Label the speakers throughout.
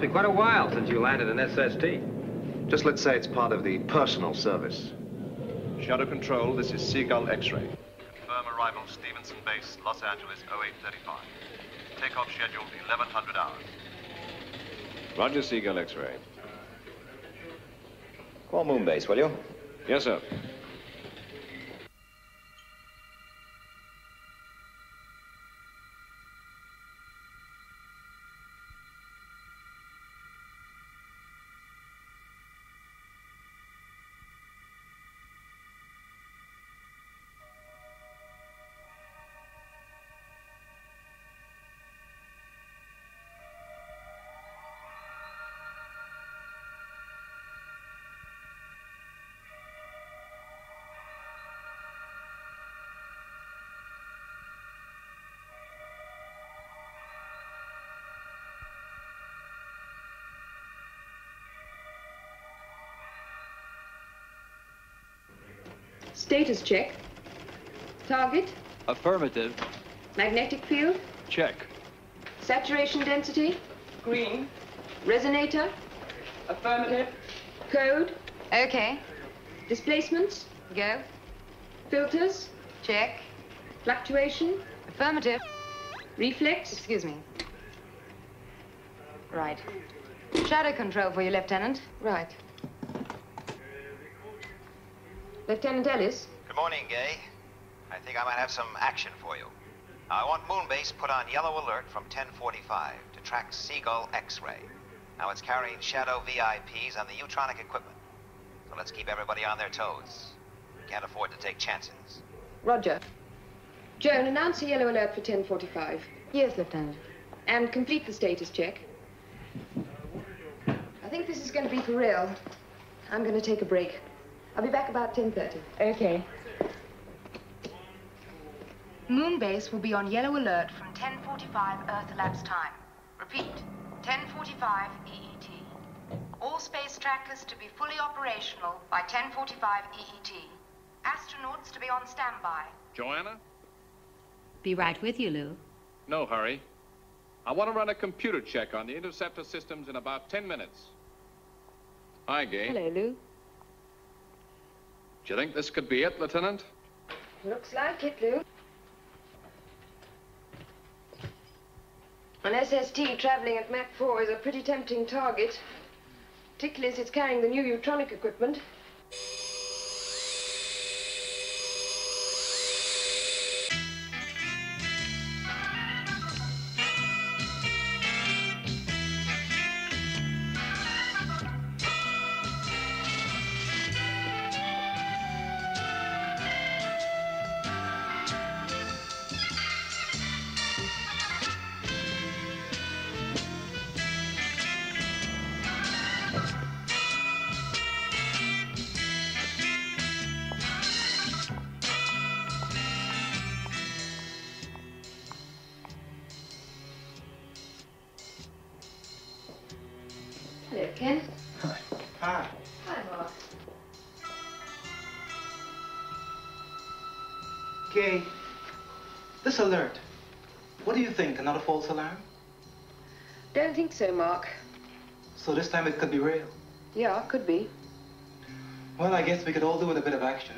Speaker 1: be quite a while since you landed an SST.
Speaker 2: Just let's say it's part of the personal service.
Speaker 3: SHADO Control, this is Seagull X-ray. Confirm arrival Stevenson Base, Los Angeles, 0835. Takeoff scheduled 1100 hours.
Speaker 4: Roger, Seagull X-ray.
Speaker 5: Call Moonbase, will you?
Speaker 4: Yes, sir.
Speaker 6: Status check. Target.
Speaker 7: Affirmative.
Speaker 6: Magnetic field.
Speaker 7: Check.
Speaker 6: Saturation density.
Speaker 8: Green.
Speaker 6: Resonator.
Speaker 8: Affirmative.
Speaker 6: Code.
Speaker 9: Okay.
Speaker 6: Displacements.
Speaker 9: Go.
Speaker 6: Filters.
Speaker 9: Check.
Speaker 6: Fluctuation.
Speaker 9: Affirmative.
Speaker 6: Reflex.
Speaker 9: Excuse me. Right. SHADO control for you, Lieutenant.
Speaker 6: Right. Lieutenant Ellis.
Speaker 10: Good morning, Gay. I think I might have some action for you. I want Moonbase put on yellow alert from 1045 to track Seagull X-ray. Now, it's carrying SHADO VIPs on the Utronic equipment. So let's keep everybody on their toes. We can't afford to take chances.
Speaker 6: Roger. Joan, announce a yellow alert for 1045.
Speaker 9: Yes, Lieutenant.
Speaker 6: And complete the status check. I think this is going to be for real. I'm going to take a break. I'll be back about 10.30.
Speaker 9: Okay. Moonbase will be on yellow alert from 1045 Earth elapsed time. Repeat, 1045 EET. All space trackers to be fully operational by 1045 EET. Astronauts to be on standby.
Speaker 3: Joanna?
Speaker 11: Be right with you, Lou.
Speaker 3: No hurry. I want to run a computer check on the interceptor systems in about 10 minutes. Hi, Gay.
Speaker 6: Hello, Lou.
Speaker 3: Do you think this could be it, Lieutenant?
Speaker 6: Looks like it, Lou. An SST traveling at Mach 4 is a pretty tempting target, particularly as it's carrying the new Utronic equipment. Don't so, Mark.
Speaker 12: So this time it could be real.
Speaker 6: Yeah, could be.
Speaker 12: Well, I guess we could all do with a bit of action.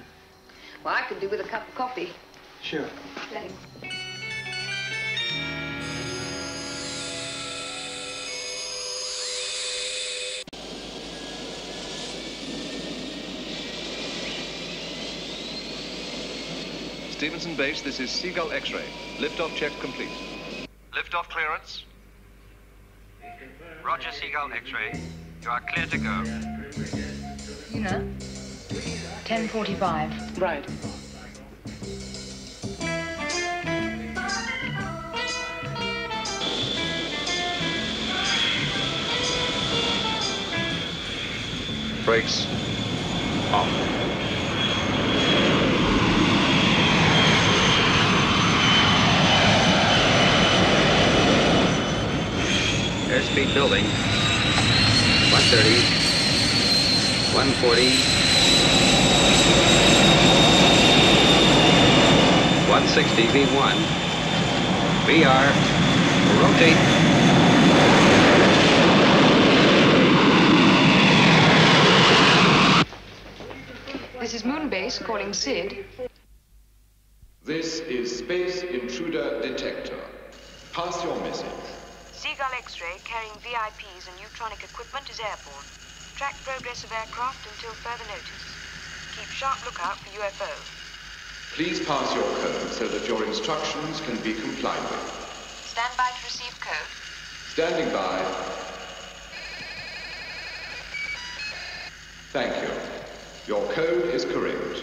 Speaker 6: Well, I could do with a cup of coffee.
Speaker 12: Sure.
Speaker 6: Thanks.
Speaker 3: Stevenson Base, this is Seagull X-ray. Liftoff check complete. Liftoff clearance.
Speaker 1: Roger, Seagull X-ray. You are clear to go.
Speaker 9: You know? 1045.
Speaker 8: Right.
Speaker 2: Brakes off.
Speaker 1: airspeed building. 130, 140, 160 V1, VR, rotate.
Speaker 6: This is Moonbase calling SID.
Speaker 13: This is Space Intruder Detector. Pass your message.
Speaker 14: Seagull X-ray carrying VIPs and neutronic equipment is airborne. Track progress of aircraft until further notice. Keep sharp lookout for UFO.
Speaker 13: Please pass your code so that your instructions can be complied with.
Speaker 15: Stand by to receive code.
Speaker 13: Standing by. Thank you. Your code is correct.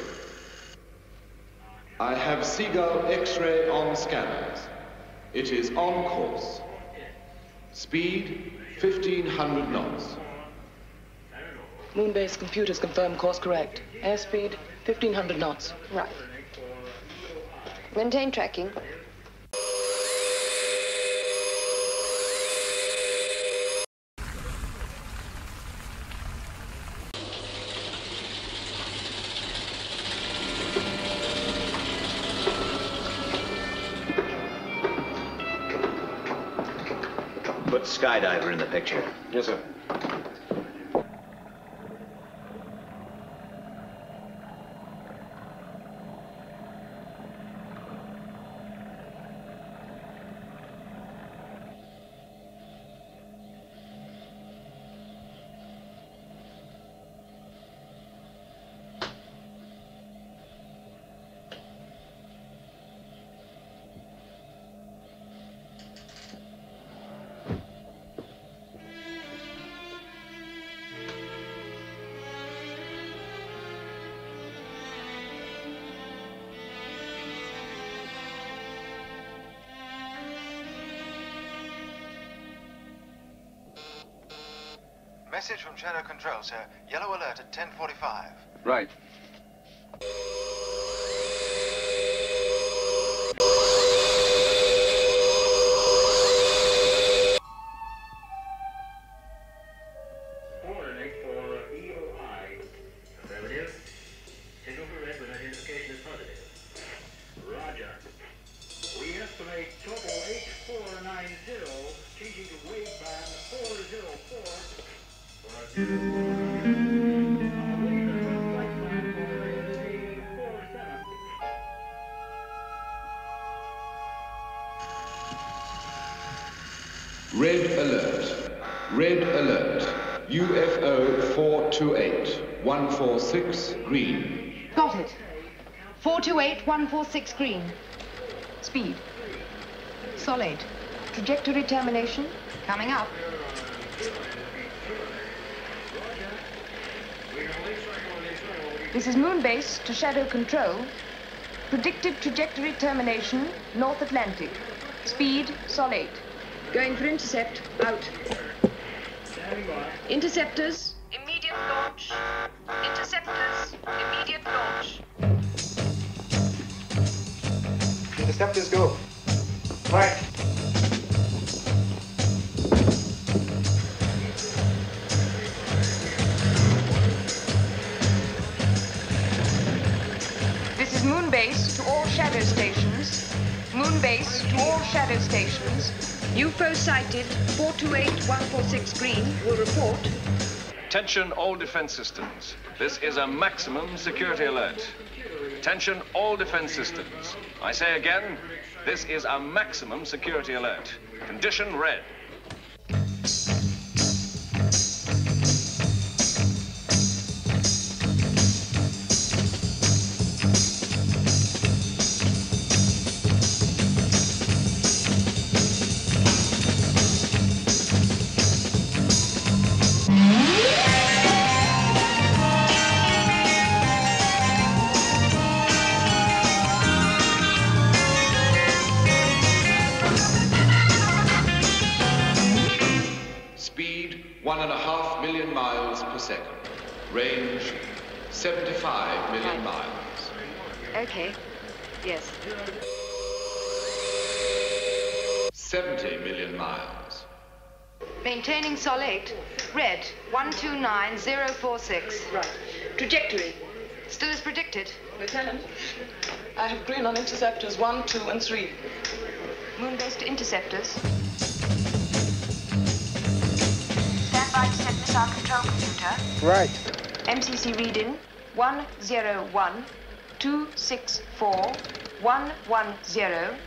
Speaker 13: I have Seagull X-ray on scanners. It is on course. Speed 1500 knots.
Speaker 8: Moonbase computers confirm course correct. Airspeed 1500 knots.
Speaker 6: Right. Maintain tracking.
Speaker 10: Skydiver in the picture.
Speaker 16: Yes, sir.
Speaker 17: Message from SHADO Control, sir. Yellow alert at 1045.
Speaker 16: Right.
Speaker 13: Alert. Red alert. UFO 428. 146 green.
Speaker 15: Got it. 428146 green. Speed.
Speaker 6: Solid. Trajectory termination.
Speaker 15: Coming up.
Speaker 6: This is Moonbase to SHADO Control. Predicted trajectory termination, North Atlantic. Speed, solid. Going for intercept, out. Interceptors, immediate launch. Interceptors, immediate launch.
Speaker 18: Interceptors go. Right.
Speaker 6: This is Moonbase to all SHADO stations. Moonbase to all SHADO stations. UFO sighted 428146 green will report.
Speaker 16: Attention all defense systems. This is a maximum security alert. Attention all defense systems. I say again, this is a maximum security alert. Condition red.
Speaker 13: 75 million miles.
Speaker 6: Okay. Yes.
Speaker 13: 70 million miles.
Speaker 15: Maintaining Sol 8. Red, 129046.
Speaker 8: Right. Trajectory.
Speaker 15: Still as predicted.
Speaker 8: Lieutenant, I have green on interceptors 1, 2, and 3.
Speaker 6: Moonbase to interceptors.
Speaker 15: Stand by to set missile control computer.
Speaker 18: Right.
Speaker 6: MCC reading 101 264 110.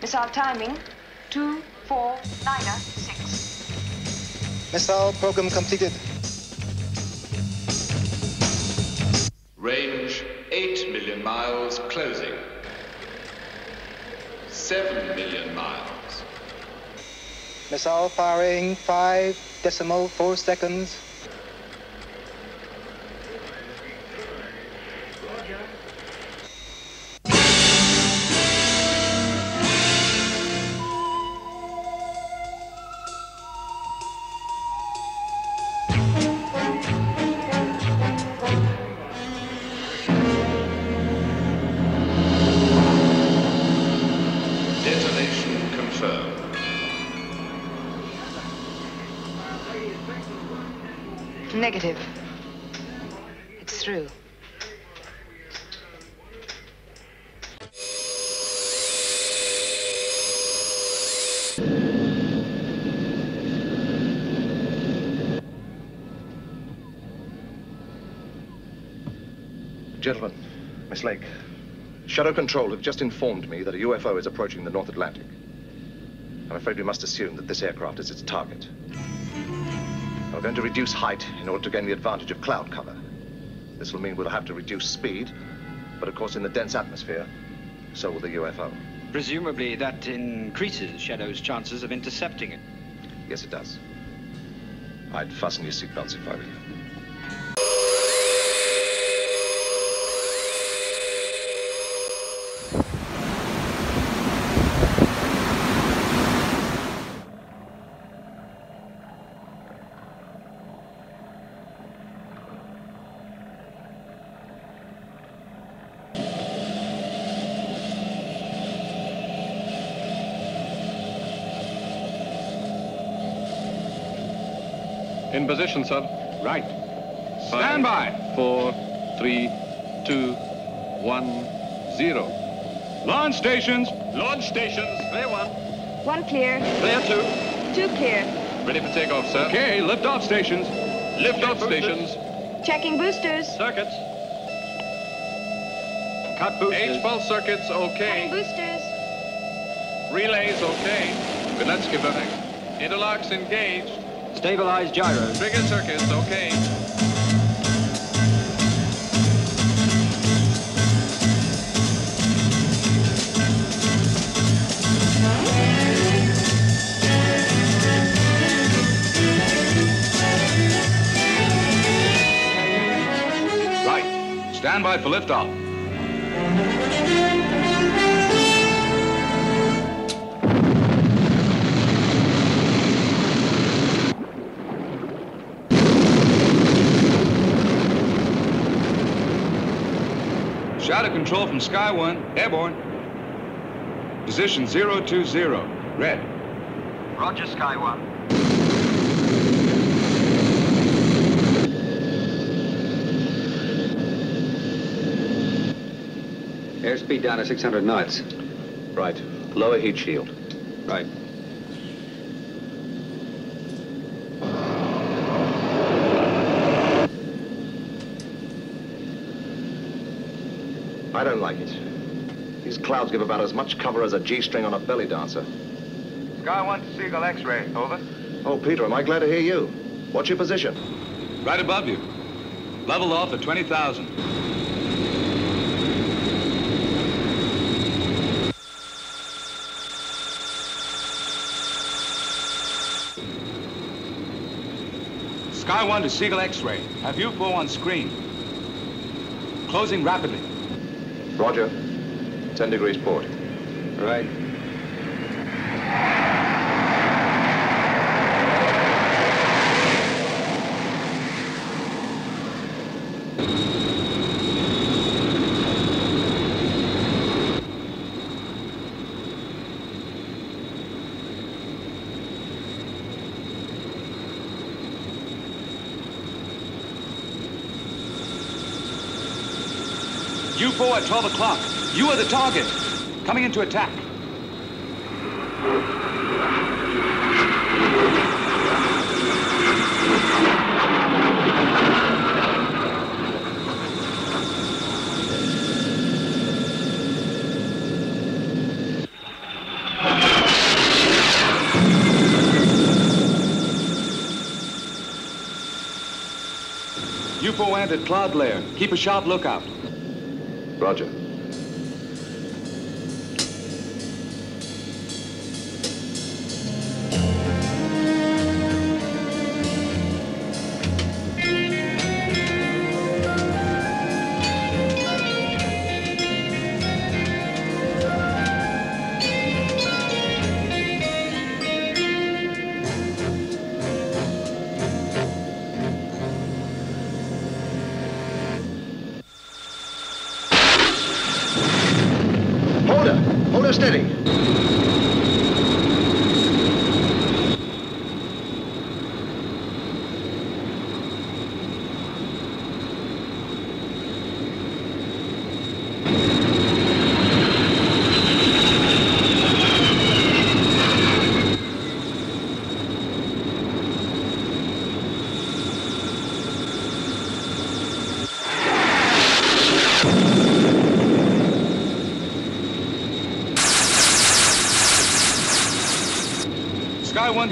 Speaker 6: Missile timing 2496.
Speaker 12: Missile program completed.
Speaker 5: Range 8 million miles closing. 7 million miles.
Speaker 12: Missile firing five decimal four seconds.
Speaker 3: SHADO Control have just informed me that a UFO is approaching the North Atlantic. I'm afraid we must assume that this aircraft is its target. We're going to reduce height in order to gain the advantage of cloud cover. This will mean we'll have to reduce speed, but of course in the dense atmosphere, so will the UFO.
Speaker 19: Presumably that increases SHADO's chances of intercepting it.
Speaker 3: Yes, it does. I'd fasten your seatbelts if I were you.
Speaker 4: In position, sir.
Speaker 19: Right.
Speaker 4: Stand by. Four, three, two, one, zero. Launch stations. Launch stations. Clear one.
Speaker 6: One clear,
Speaker 4: Clear two.
Speaker 6: two clear.
Speaker 4: Ready for takeoff, sir. Okay, lift off stations. Lift off stations.
Speaker 6: Checking boosters.
Speaker 4: Circuits.
Speaker 19: Cut boosters.
Speaker 4: H-pulse circuits,
Speaker 6: Cutting
Speaker 4: okay.
Speaker 6: boosters.
Speaker 4: Relays, okay. Villetsky burning. Interlocks engaged.
Speaker 19: Stabilize gyros.
Speaker 4: Trigger circuits, okay.
Speaker 19: Right. Stand by for liftoff. SHADO control from Sky One, airborne. Position 020, red.
Speaker 10: Roger, Sky One.
Speaker 1: Airspeed down to 600 knots.
Speaker 3: Right. Lower heat shield.
Speaker 1: Right.
Speaker 3: I don't like it. These clouds give about as much cover as a G-string on a belly dancer.
Speaker 10: Sky One to Seagull X-ray. Over.
Speaker 3: Oh, Peter, am I glad to hear you? What's your position?
Speaker 19: Right above you. Level off at 20,000. Sky 1 to Seagull X-ray. Have you four on screen. Closing rapidly.
Speaker 3: Roger. 10 degrees port.
Speaker 1: Right.
Speaker 19: at 12 o'clock. You are the target. Coming into attack. UFO at cloud layer. Keep a sharp lookout.
Speaker 3: Roger.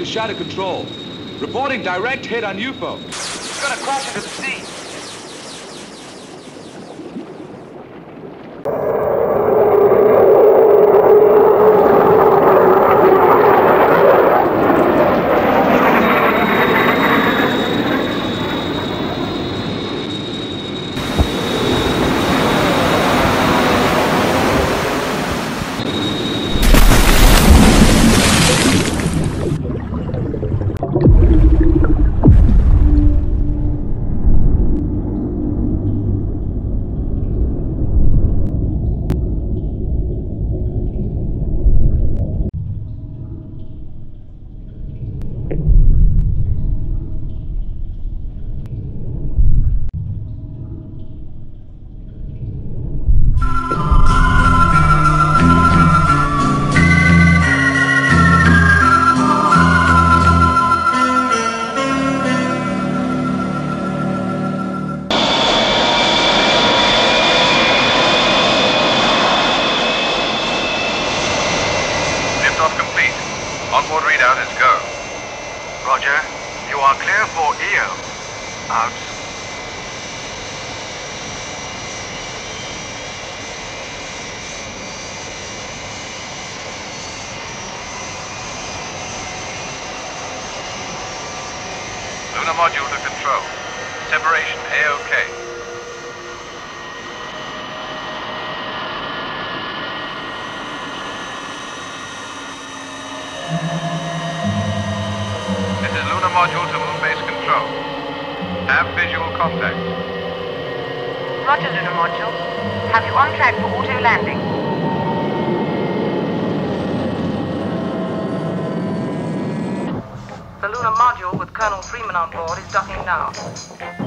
Speaker 19: Sky 1 to SHADO Control. Reporting direct hit on UFO.
Speaker 20: Crash into the.
Speaker 2: This is lunar module to moon base control. Have visual contact.
Speaker 9: Roger, Lunar Module. Have you on track for auto landing?
Speaker 21: The lunar module with Colonel Freeman on board is docking now.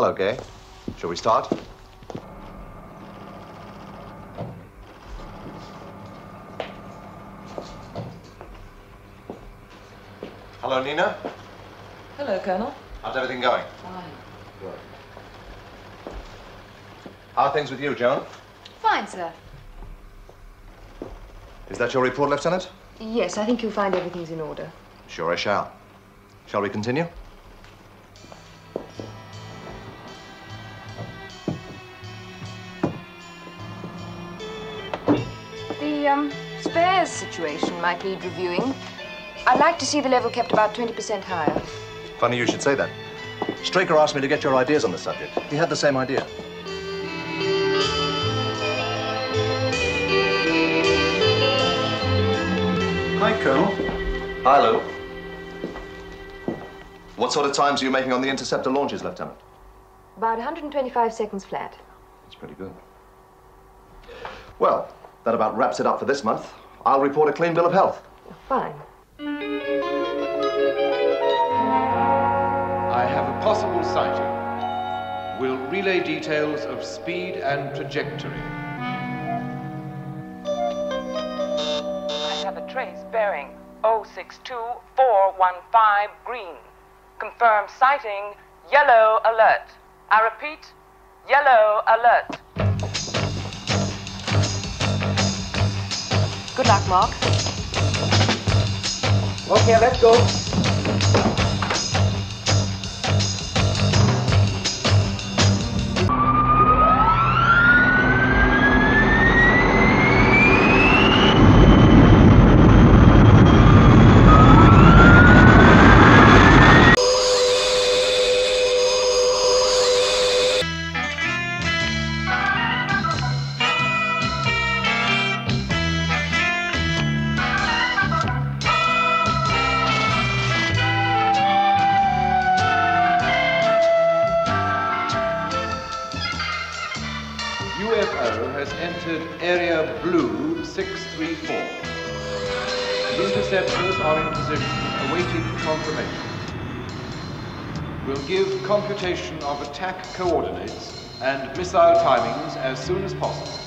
Speaker 3: Hello, Gay. Shall we start? Hello, Nina.
Speaker 21: Hello, Colonel.
Speaker 3: How's everything going?
Speaker 21: Fine.
Speaker 3: Good. How are things with you, Joan?
Speaker 6: Fine, sir.
Speaker 3: Is that your report, Lieutenant?
Speaker 6: Yes, I think you'll find everything's in order.
Speaker 3: Sure I shall. Shall we continue?
Speaker 6: Situation might need reviewing. I'd like to see the level kept about 20% higher.
Speaker 3: Funny you should say that. Straker asked me to get your ideas on the subject. He had the same idea. Hi, Colonel. Hi, Lou. What sort of times are you making on the interceptor launches, Lieutenant?
Speaker 6: About 125 seconds flat.
Speaker 3: That's pretty good. Well, that about wraps it up for this month. I'll report a clean bill of health.
Speaker 6: Fine.
Speaker 13: I have a possible sighting. Will relay details of speed and trajectory.
Speaker 21: I have a trace bearing 062415 green. Confirmed sighting yellow alert. I repeat, yellow alert.
Speaker 22: Good luck, Mark.
Speaker 23: Okay, let's go.
Speaker 13: Blue 634. Interceptors are in position, awaiting confirmation. We'll give computation of attack coordinates and missile timings as soon as possible.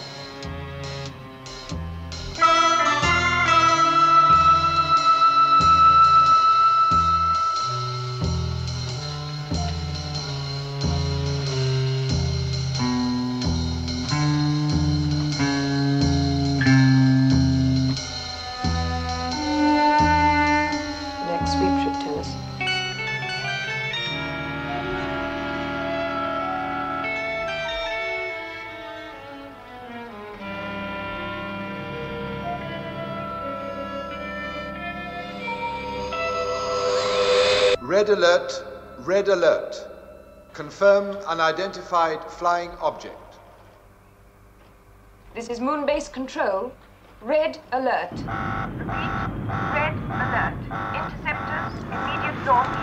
Speaker 13: Red alert, red alert. Confirm unidentified flying object.
Speaker 22: This is Moonbase Control. Red alert.
Speaker 6: Red alert. Interceptors, immediate launch.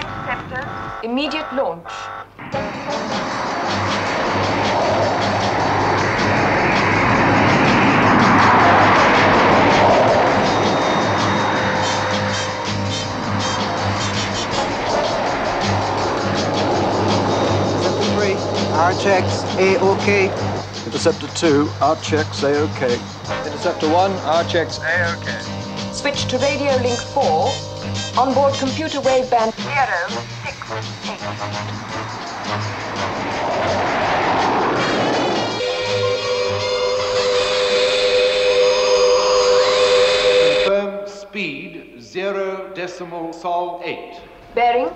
Speaker 6: Interceptors,
Speaker 22: Immediate launch.
Speaker 18: Interceptor our checks A-OK. Interceptor 2, our checks A-OK. Interceptor 1, our checks A-OK.
Speaker 22: Switch to radio link 4. Onboard computer wave band
Speaker 6: zero, six, eight.
Speaker 13: Confirm speed 0 decimal sol 8.
Speaker 22: bearing.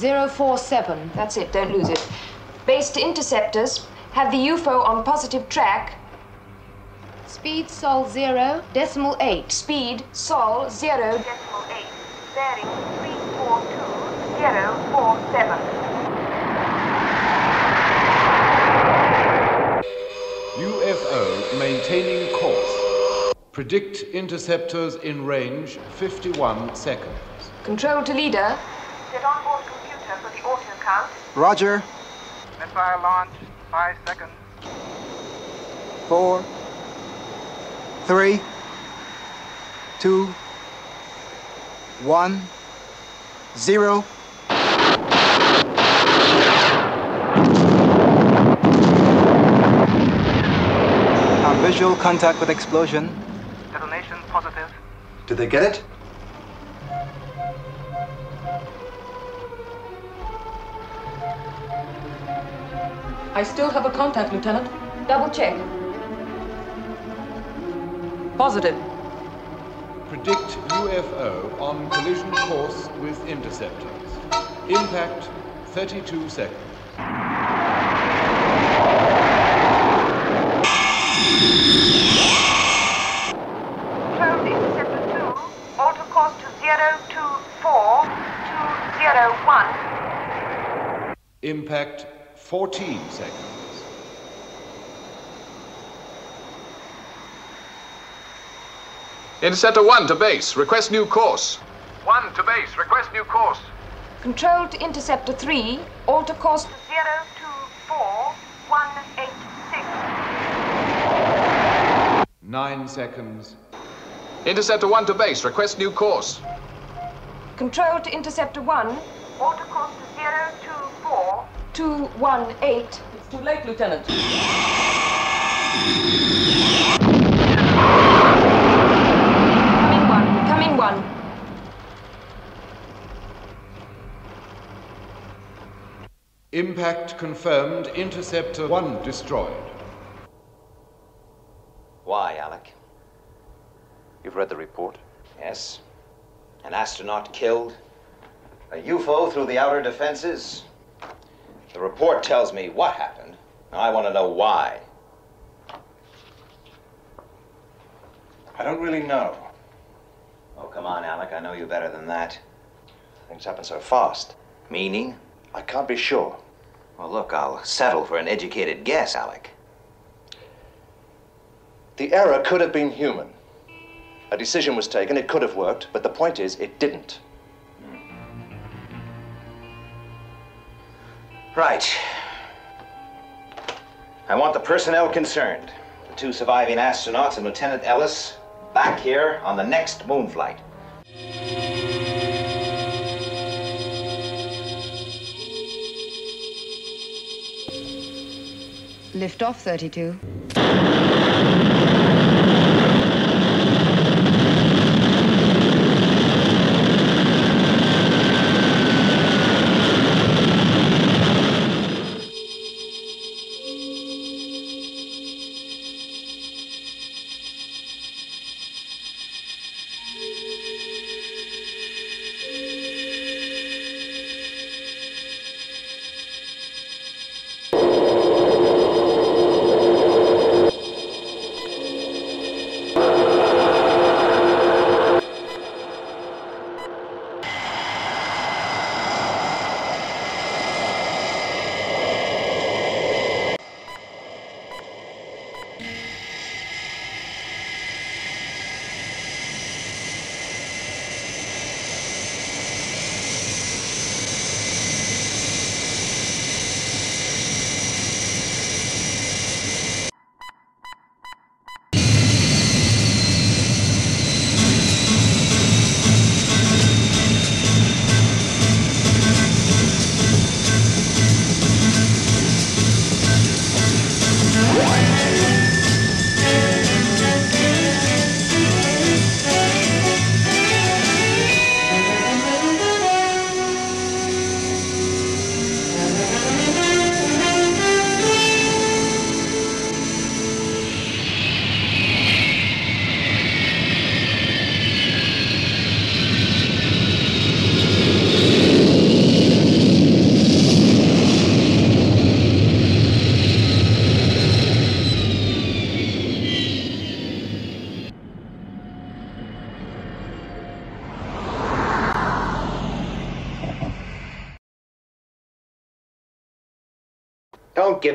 Speaker 24: 342047.
Speaker 22: That's it, don't lose it. Base to interceptors. Have the UFO on positive track.
Speaker 24: Speed sol 0, decimal 8.
Speaker 22: Speed Sol 0.
Speaker 6: Decimal eight. Bearing three four two zero four seven.
Speaker 13: UFO maintaining course. Predict interceptors in range 51 seconds.
Speaker 22: Control to leader.
Speaker 6: Set onboard computer for the auto count.
Speaker 18: Roger.
Speaker 3: Missile launch, five seconds.
Speaker 18: Four. Three. Two. One. Zero. Our visual contact with explosion.
Speaker 3: Detonation positive.
Speaker 18: Did they get it?
Speaker 21: I still have a contact, Lieutenant.
Speaker 22: Double check.
Speaker 21: Positive.
Speaker 13: Predict UFO on collision course with interceptors. Impact 32 seconds.
Speaker 6: Control to interceptor two. Auto course to zero two four two zero one.
Speaker 13: Impact 14 seconds.
Speaker 4: Interceptor 1 to base. Request new course.
Speaker 3: One to base, request new course.
Speaker 22: Control to interceptor 3. Alter course to
Speaker 6: Zero two four one eight six.
Speaker 13: Nine seconds.
Speaker 4: Interceptor 1 to base. Request new course.
Speaker 22: Control to interceptor 1.
Speaker 6: Auto course to zero two four.
Speaker 22: 218.
Speaker 21: It's too late, Lieutenant.
Speaker 22: Coming one. Coming one.
Speaker 13: Impact confirmed. Interceptor 1 destroyed.
Speaker 10: why, Alec.
Speaker 3: You've read the report?
Speaker 10: Yes. An astronaut killed. A UFO through the outer defenses. The report tells me what happened. Now I want to know why.
Speaker 3: I don't really know.
Speaker 10: Oh, come on, Alec. I know you better than that.
Speaker 3: Things happen so fast.
Speaker 10: Meaning?
Speaker 3: I can't be sure.
Speaker 10: Well, look, I'll settle for an educated guess, Alec.
Speaker 3: The error could have been human. A decision was taken, it could have worked, but the point is, it didn't.
Speaker 10: Right. I want the personnel concerned, the two surviving astronauts and Lieutenant Ellis, back here on the next moon flight.
Speaker 9: Lift off 32.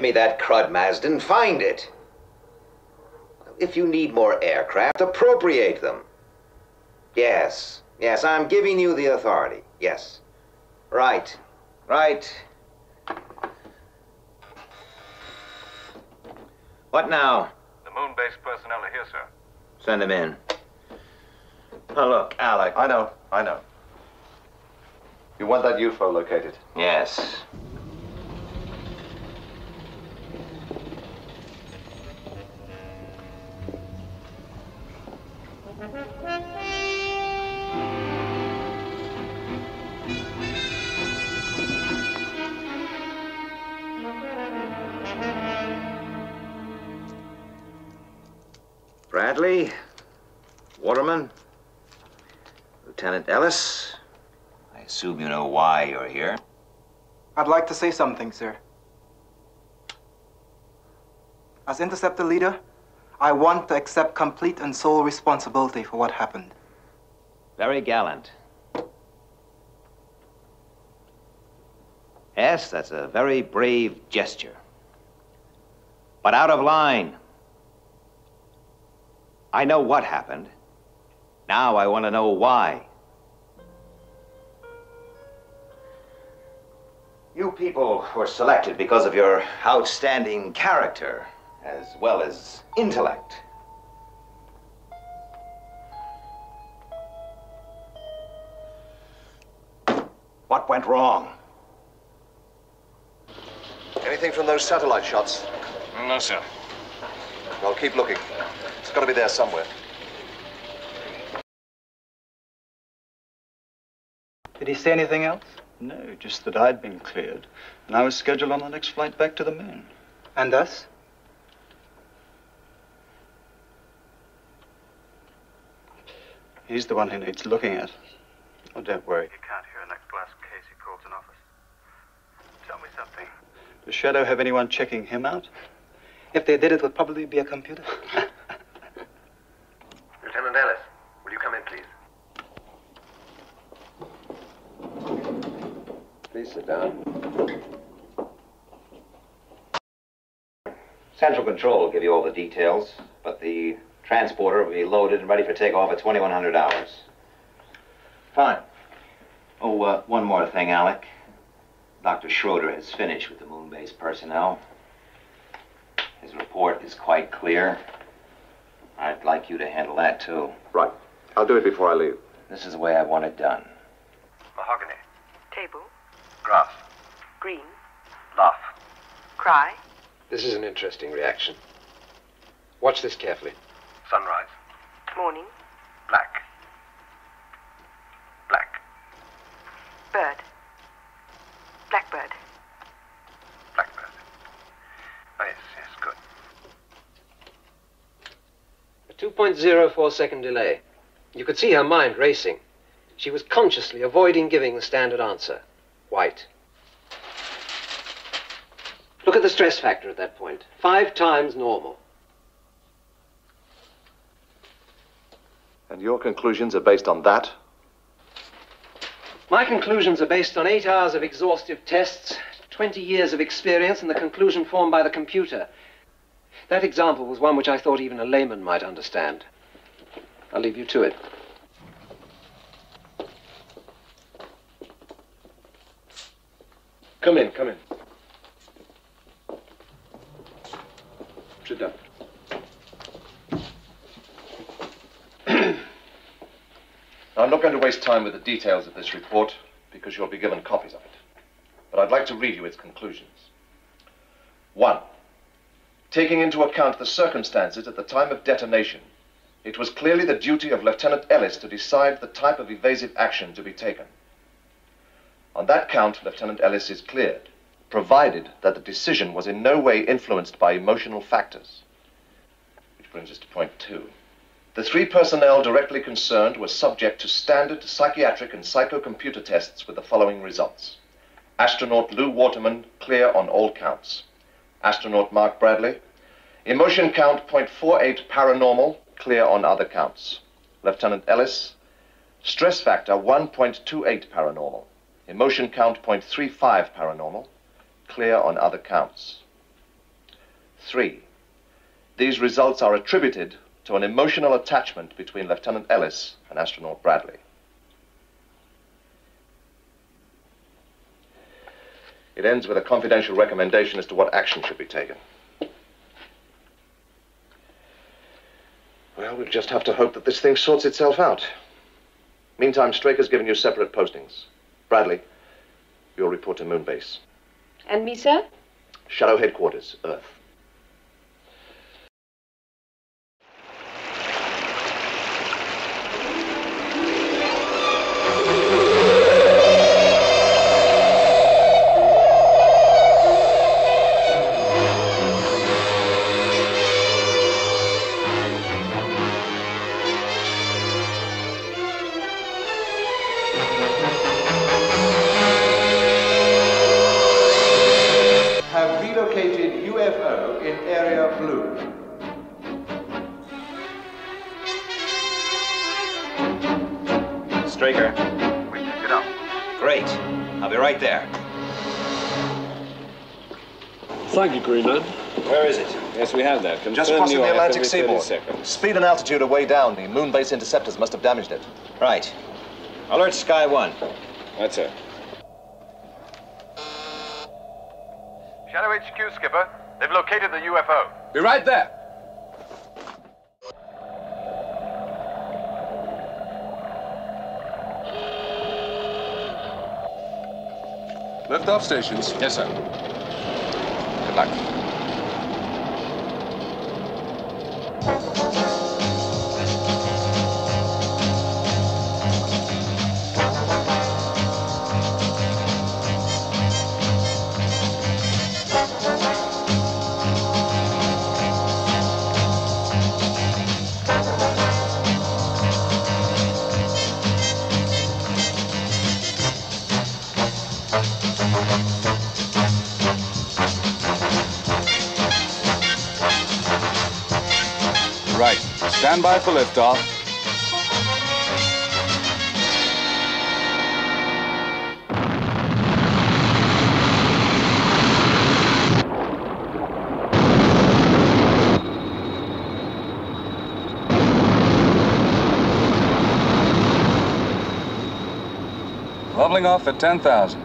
Speaker 10: Give me that crud, Marsden. Find it. If you need more aircraft, appropriate them. Yes, yes, I'm giving you the authority. Yes. Right, right. What now?
Speaker 2: The moon base personnel are here, sir.
Speaker 10: Send them in. Now look, Alec.
Speaker 3: I know, I know. You want that UFO located?
Speaker 10: Yes.
Speaker 18: To say something, sir. As interceptor leader, I want to accept complete and sole responsibility for what happened.
Speaker 10: Very gallant. Yes, that's a very brave gesture. But out of line. I know what happened. Now I want to know why. You people were selected because of your outstanding character, as well as intellect. What went wrong?
Speaker 3: Anything from those satellite shots?
Speaker 4: No, sir.
Speaker 3: Well, keep looking. It's got to be there somewhere.
Speaker 18: Did he say anything else?
Speaker 25: No, just that I'd been cleared, and I was scheduled on the next flight back to the moon.
Speaker 18: And us?
Speaker 25: He's the one who needs looking at. Oh, don't worry.
Speaker 16: You can't hear in that glass case he calls an office. Tell me something.
Speaker 25: Does SHADO have anyone checking him out?
Speaker 18: If they did, it would probably be a computer.
Speaker 16: Please
Speaker 26: sit down. Central Control will give you all the details, but the transporter will be loaded and ready for takeoff at 2100 hours.
Speaker 3: Fine.
Speaker 26: Oh, uh, one more thing, Alec. Dr. Schroeder has finished with the moon base personnel. His report is quite clear. I'd like you to handle that, too.
Speaker 3: Right. I'll do it before I leave.
Speaker 26: This is the way I want it done.
Speaker 16: Mahogany.
Speaker 7: Table. Green.
Speaker 16: Laugh.
Speaker 7: Cry.
Speaker 27: This is an interesting reaction. Watch this carefully.
Speaker 16: Sunrise.
Speaker 7: Morning.
Speaker 16: Black. Black.
Speaker 7: Bird. Blackbird.
Speaker 16: Blackbird. Oh, yes, yes, good.
Speaker 27: A 2.04 second delay. You could see her mind racing. She was consciously avoiding giving the standard answer. White. Look at the stress factor at that point. Five times normal.
Speaker 3: And your conclusions are based on that?
Speaker 27: My conclusions are based on eight hours of exhaustive tests, 20 years of experience, and the conclusion formed by the computer. That example was one which I thought even a layman might understand. I'll leave you to it. Come in, come in. Sit down.
Speaker 3: I'm not going to waste time with the details of this report because you'll be given copies of it. But I'd like to read you its conclusions. One, taking into account the circumstances at the time of detonation, it was clearly the duty of Lieutenant Ellis to decide the type of evasive action to be taken. On that count, Lieutenant Ellis is cleared, provided that the decision was in no way influenced by emotional factors. Which brings us to point two. The three personnel directly concerned were subject to standard psychiatric and psychocomputer tests with the following results. Astronaut Lou Waterman, clear on all counts. Astronaut Mark Bradley, emotion count 0.48 paranormal, clear on other counts. Lieutenant Ellis, stress factor 1.28 paranormal. Emotion count 0.35 paranormal, clear on other counts. Three, these results are attributed to an emotional attachment between Lieutenant Ellis and astronaut Bradley. It ends with a confidential recommendation as to what action should be taken. Well, we'll just have to hope that this thing sorts itself out. Meantime, Straker's given you separate postings. Bradley, you'll report to Moonbase.
Speaker 6: And me, sir?
Speaker 3: SHADO Headquarters, Earth. Speed and altitude are way down. The Moonbase interceptors must have damaged it.
Speaker 26: Right. Alert Sky One.
Speaker 28: That's it.
Speaker 16: SHADO HQ, Skipper. They've located the UFO.
Speaker 28: Be right there. Lift off stations. Yes, sir. Good luck.
Speaker 19: By for liftoff. Leveling off at 10,000.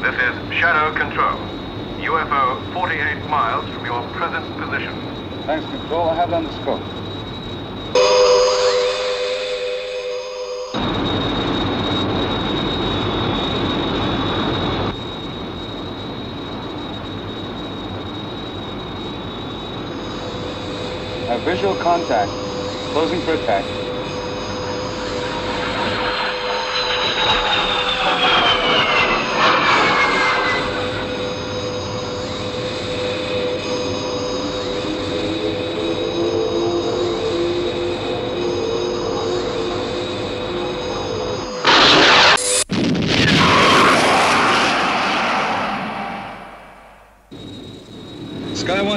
Speaker 4: This is SHADO Control. UFO 48 miles from your present position.
Speaker 19: Thanks, Control. I have it on the scope. Have visual contact. Closing for attack.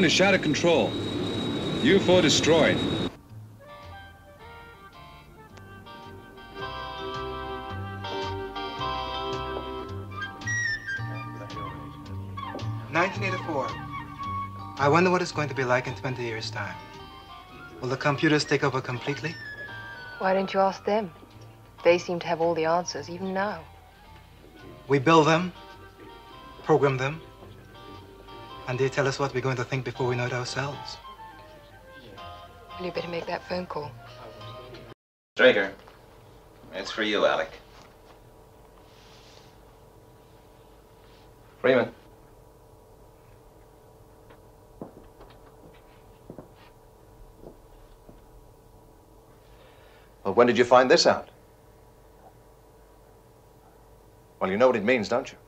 Speaker 29: Sky 1 is SHADO Control. UFO destroyed.
Speaker 18: Nineteen eighty-four. I wonder what it's going to be like in 20 years' time. Will the computers take over completely?
Speaker 6: Why don't you ask them? They seem to have all the answers, even now.
Speaker 18: We build them, program them, and they tell us what we're going to think before we know it ourselves.
Speaker 6: Well, you better make that phone call.
Speaker 10: Straker, it's for you, Alec.
Speaker 3: Freeman. Well, when did you find this out? Well, you know what it means, don't you?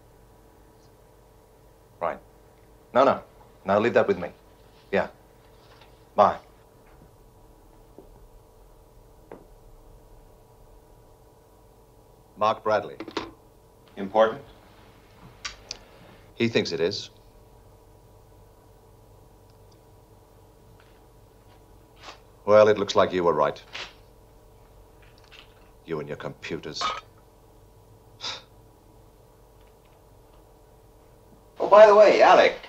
Speaker 3: Right. No, no. Now leave that with me. Yeah. Bye. Mark Bradley.
Speaker 10: Important?
Speaker 3: He thinks it is. Well, it looks like you were right. You and your computers.
Speaker 10: Oh, by the way, Alec.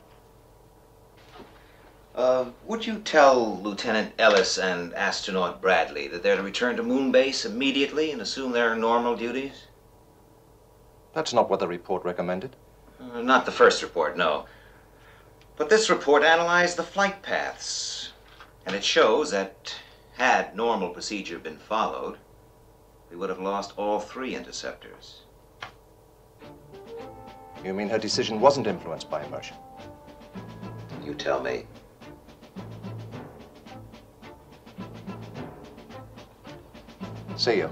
Speaker 10: Uh, would you tell Lieutenant Ellis and astronaut Bradley that they're to return to moon base immediately and assume their normal duties?
Speaker 3: That's not what the report recommended.
Speaker 10: Uh, not the first report, no. But this report analyzed the flight paths, and it shows that had normal procedure been followed, we would have lost all three interceptors.
Speaker 3: You mean her decision wasn't influenced by emotion?
Speaker 10: You tell me.
Speaker 3: See you.